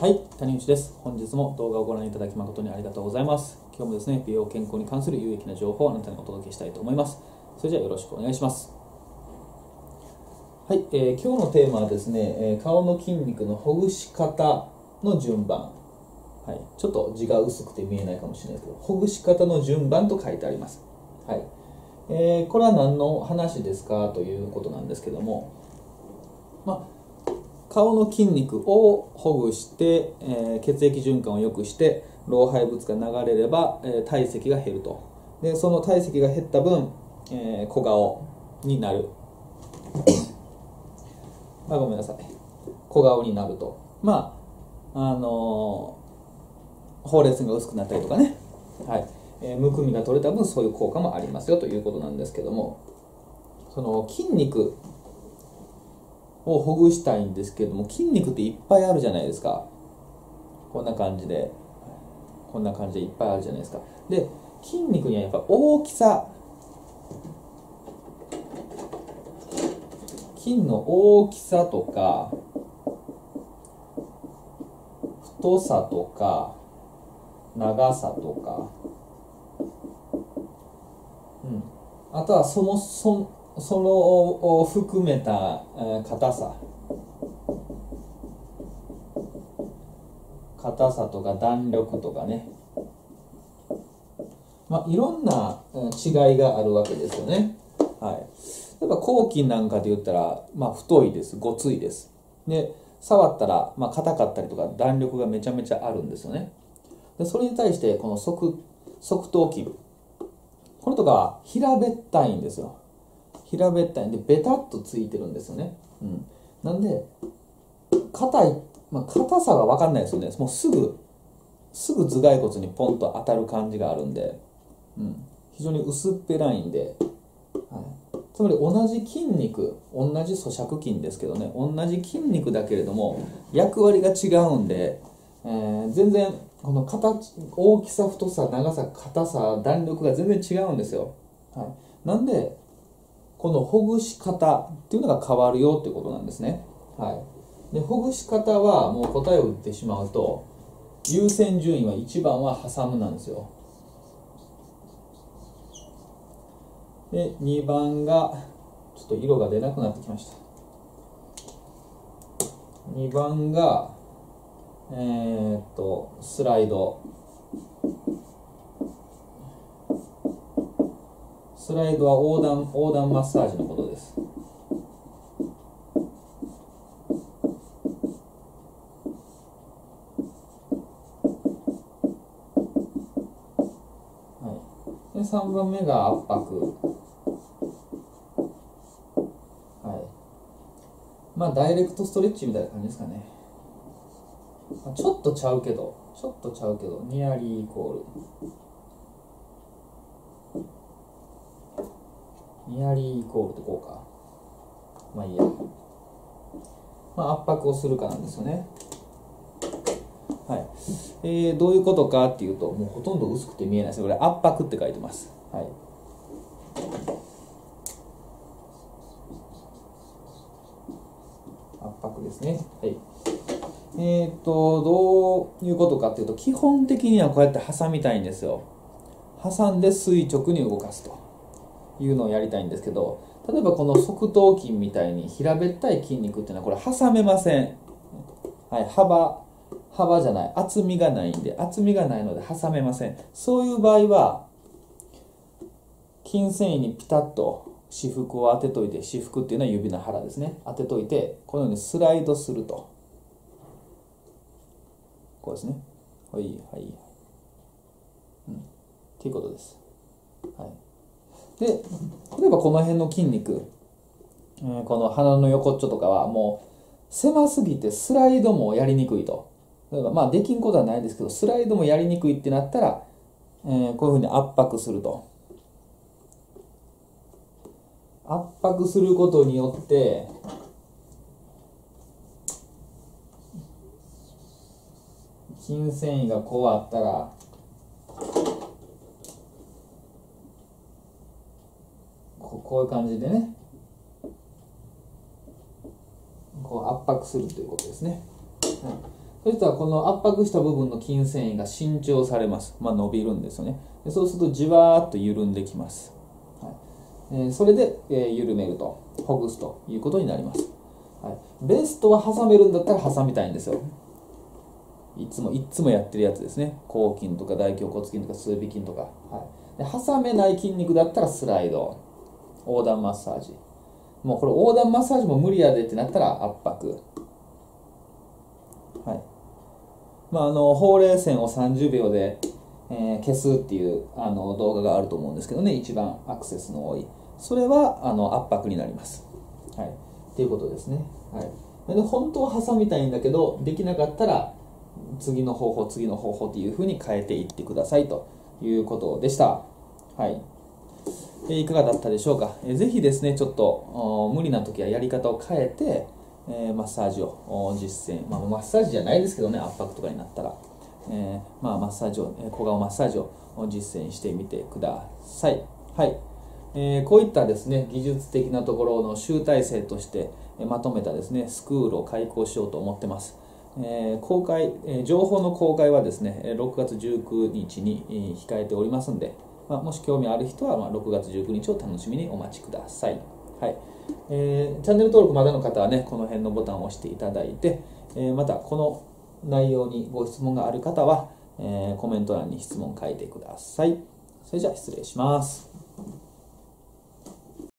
はい、谷口です。本日も動画をご覧いただき誠にありがとうございます。今日もですね、美容健康に関する有益な情報をあなたにお届けしたいと思います。それじゃあよろしくお願いします。はい、えー今日のテーマはですね、えー顔の筋肉のほぐし方の順番。はい、ちょっと字が薄くて見えないかもしれないですけど、ほぐし方の順番と書いてあります。はい。えーこれは何の話ですかということなんですけども、まあ顔の筋肉をほぐして、えー血液循環を良くして老廃物が流れれば、えー体積が減ると。でその体積が減った分、えー小顔になる。あごめんなさい。小顔になると。まああのーほうれい線が薄くなったりとかね。はい、えーむくみが取れた分そういう効果もありますよということなんですけども。その筋肉をほぐしたいんですけれども筋肉っていっぱいあるじゃないですか。こんな感じで。こんな感じでいっぱいあるじゃないですか。で筋肉にはやっぱ大きさ。筋の大きさとか太さとか長さとか。うん。あとはそのそそのを含めた硬さ。硬さとか弾力とかね。まあいろんな違いがあるわけですよね。はい。例えば抗菌なんかで言ったらまあ太いです。ごついです。で触ったらまあ硬かったりとか弾力がめちゃめちゃあるんですよね。でそれに対してこの側側頭筋これとかは平べったいんですよ。平べったい。んでベタっとついてるんですよね、うん、なんで硬い、まあ、硬さが分かんないですよね。もうすぐすぐ頭蓋骨にポンと当たる感じがあるんで、うん、非常に薄っぺらいんで、はい、つまり同じ筋肉同じ咀嚼筋ですけどね。同じ筋肉だけれども役割が違うんで、えー全然この形大きさ太さ長さ硬さ弾力が全然違うんですよ、はい、なんでこのほぐし方っていうのが変わるよっていうことなんですね。はい。で、ほぐし方はもう答えを言ってしまうと、優先順位は1番は挟むなんですよ。で、2番が、ちょっと色が出なくなってきました。2番が、えー、っと、スライド。スライドは横断横断マッサージのことです。はい、で3番目が圧迫。はい。まあダイレクトストレッチみたいな感じですかね。まあちょっとちゃうけど、ちょっとちゃうけど、ニアリーイコール。ニアリーイコールとこうか。まあいいや。まあ圧迫をするかなんですよね。はい。えー、どういうことかっていうと、もうほとんど薄くて見えないですこれ圧迫って書いてます。はい。圧迫ですね。はい。えー、っと、どういうことかっていうと、基本的にはこうやって挟みたいんですよ。挟んで垂直に動かすと。いうのをやりたいんですけど例えばこの側頭筋みたいに平べったい筋肉っていうのはこれ挟めません、はい、幅幅じゃない。厚みがないんで厚みがないので挟めません。そういう場合は筋繊維にピタッと私服を当てといて私服っていうのは指の腹ですね。当てといてこのようにスライドすると。こうですね。はいはいうん。っていうことです。はい。で例えばこの辺の筋肉、えーこの鼻の横っちょとかはもう狭すぎてスライドもやりにくいと。例えばまあできんことはないですけどスライドもやりにくいってなったら、えーこういうふうに圧迫すると。圧迫することによって筋繊維がこうあったらここういう感じでね。こう圧迫するということですね、はいそしたらこの圧迫した部分の筋繊維が伸長されます、まあ、伸びるんですよね。でそうするとじわーっと緩んできます、はい。えーそれで、えー緩めると。ほぐすということになります、はい、ベストは挟めるんだったら挟みたいんですよ。いつもいつもやってるやつですね。抗筋とか大胸骨筋とか数尾筋とか、はい、で挟めない筋肉だったらスライド。横断マッサージ。もうこれ横断マッサージも無理やでってなったら圧迫。はい。まあ、あのほうれい線を30秒で、えー消すっていうあの動画があると思うんですけどね一番アクセスの多い。それはあの圧迫になります。はい。っていうことですね。はい。で本当は挟みたいんだけどできなかったら次の方法次の方法っていうふうに変えていってくださいということでした。はい。えいかがだったでしょうか、えーぜひですねちょっと無理な時はやり方を変えて、えマッサージを実践、まあ、マッサージじゃないですけどね圧迫とかになったら、えまあ、マッサージをえ小顔マッサージを実践してみてください。はい、えーこういったですね技術的なところの集大成としてえまとめたですねスクールを開講しようと思ってます。えー公開、え情報の公開はですね、6月19日に控えておりますんで、まあ、もし興味ある人は、まあ、6月19日を楽しみにお待ちください。はいえーチャンネル登録まだの方はね、この辺のボタンを押していただいて、えーまたこの内容にご質問がある方は、えーコメント欄に質問書いてください。それじゃあ失礼します。